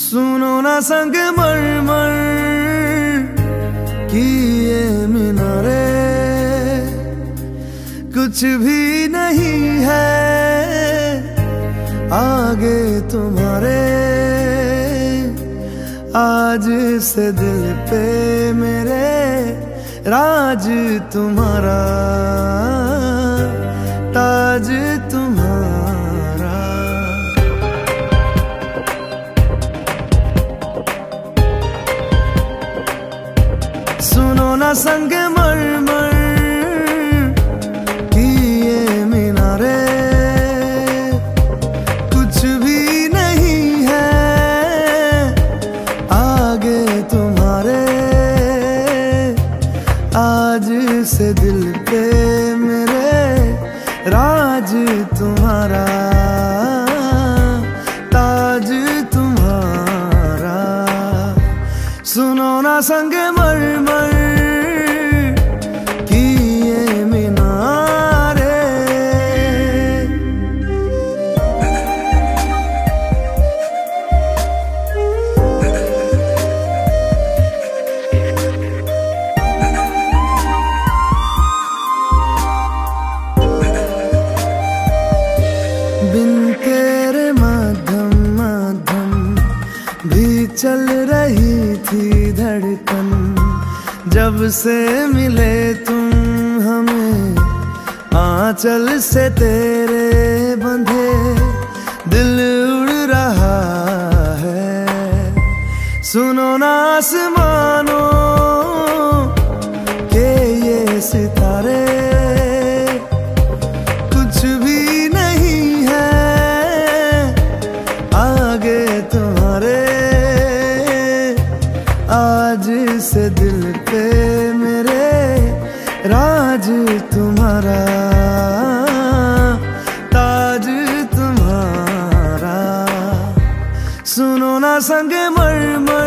सुनो ना संग मर मर की ये मीनारे। कुछ भी नहीं है आगे तुम्हारे। आज से दिल पे मेरे राज तुम्हारा। ताज तुम्हारा संग मर मर की ये मीनारे। कुछ भी नहीं है आगे तुम्हारे। आज से दिल पे मेरे राज तुम्हारा, ताज तुम्हारा। सुनो ना संग बिन तेरे माध्यम माध्यम भी चल रही थी धड़कन। जब से मिले तुम हमें, आंचल से तेरे बंधे दिल उड़ रहा है। सुनो ना आसमानों आज से दिल पे मेरे राज तुम्हारा ताज तुम्हारा। सुनो ना संग मर मर